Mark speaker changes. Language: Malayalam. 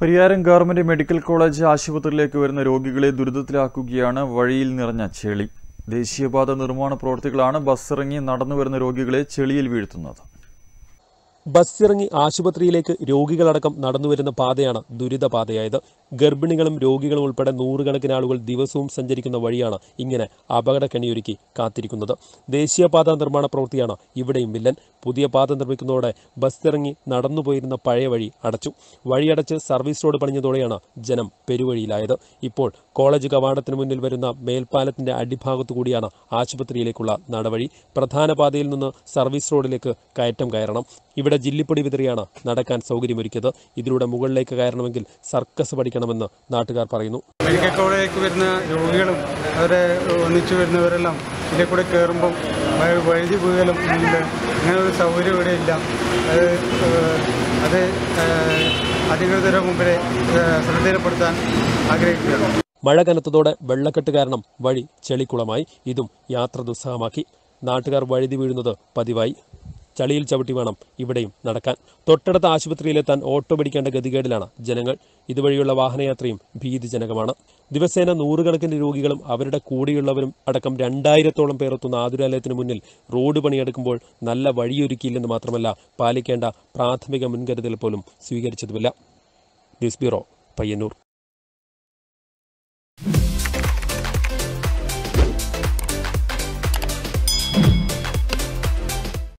Speaker 1: പരിയാരം ഗവൺമെന്റ് മെഡിക്കൽ കോളേജ് ആശുപത്രിയിലേക്ക് വരുന്ന രോഗികളെ ദുരിതത്തിലാക്കുകയാണ് വഴിയിൽ നിറഞ്ഞ ചെളി. ദേശീയപാത നിർമ്മാണ പ്രവർത്തികളാണ് ബസ്സിറങ്ങി നടന്നു വരുന്ന രോഗികളെ ചെളിയിൽ വീഴ്ത്തുന്നത്.
Speaker 2: ബസ്സിറങ്ങി ആശുപത്രിയിലേക്ക് രോഗികളടക്കം നടന്നുവരുന്ന പാതയാണ് ദുരിതപാതയായത്. ഗർഭിണികളും രോഗികളും ഉൾപ്പെടെ നൂറുകണക്കിന് ആളുകൾ ദിവസവും സഞ്ചരിക്കുന്ന വഴിയാണ് ഇങ്ങനെ അപകടക്കെണിയൊരുക്കി കാത്തിരിക്കുന്നത്. ദേശീയപാത നിർമ്മാണ പ്രവൃത്തിയാണ് ഇവിടെയും വില്ലൻ. പുതിയ പാത നിർമ്മിക്കുന്നതോടെ ബസ്സിറങ്ങി നടന്നുപോയിരുന്ന പഴയ വഴി അടച്ചു. വഴിയടച്ച് സർവീസ് റോഡ് പണിഞ്ഞതോടെയാണ് ജനം പെരുവഴിയിലായത്. ഇപ്പോൾ കോളേജ് കവാടത്തിന് മുന്നിൽ വരുന്ന മേൽപ്പാലത്തിന്റെ അടിഭാഗത്തു കൂടിയാണ് ആശുപത്രിയിലേക്കുള്ള നടവഴി. പ്രധാന പാതയിൽ നിന്ന് സർവീസ് റോഡിലേക്ക് കയറ്റം കയറണം. ഇവിടെ ജില്ലിപ്പൊടി വിതറിയാണ് നടക്കാൻ സൗകര്യമൊരുക്കിയത്. ഇതിലൂടെ മുകളിലേക്ക് കയറണമെങ്കിൽ സർക്കസ് പഠിക്കണമെന്ന് നാട്ടുകാർ പറയുന്നു.
Speaker 3: മെഡിക്കൽ കോളേജിലേക്ക് വരുന്ന രോഗികളും അവരെ ഒന്നിച്ചു വരുന്നവരെല്ലാം ഇതിൽ കൂടെ കയറുമ്പം വഴുതി വീഴലും അങ്ങനെ ഒരു സൗകര്യം ഇവിടെ ഇല്ല. അത് അത് അധികൃതരുടെ മുമ്പിലെ ശ്രദ്ധയിൽപ്പെടുത്താൻ ആഗ്രഹിക്കുകയാണ്.
Speaker 2: മഴ കനത്തതോടെ വെള്ളക്കെട്ട് കാരണം വഴി ചെളിക്കുളമായി. ഇതും യാത്ര ദുസ്സഹമാക്കി. നാട്ടുകാർ വഴുതി വീഴുന്നത് പതിവായി. ചളിയിൽ ചവിട്ടി വേണം ഇവിടെയും നടക്കാൻ. തൊട്ടടുത്ത ആശുപത്രിയിലെത്താൻ ഓട്ടോ പിടിക്കേണ്ട ഗതികേടിലാണ് ജനങ്ങൾ. ഇതുവഴിയുള്ള വാഹനയാത്രയും ഭീതിജനകമാണ്. ദിവസേന നൂറുകണക്കിന് രോഗികളും അവരുടെ കൂടെയുള്ളവരും അടക്കം രണ്ടായിരത്തോളം പേർ എത്തുന്ന ആതുരാലയത്തിന് മുന്നിൽ റോഡ് പണിയെടുക്കുമ്പോൾ നല്ല വഴിയൊരുക്കിയില്ലെന്ന് മാത്രമല്ല പാലിക്കേണ്ട പ്രാഥമിക മുൻകരുതൽ പോലും സ്വീകരിച്ചതുമില്ല. News bureau Payyanur.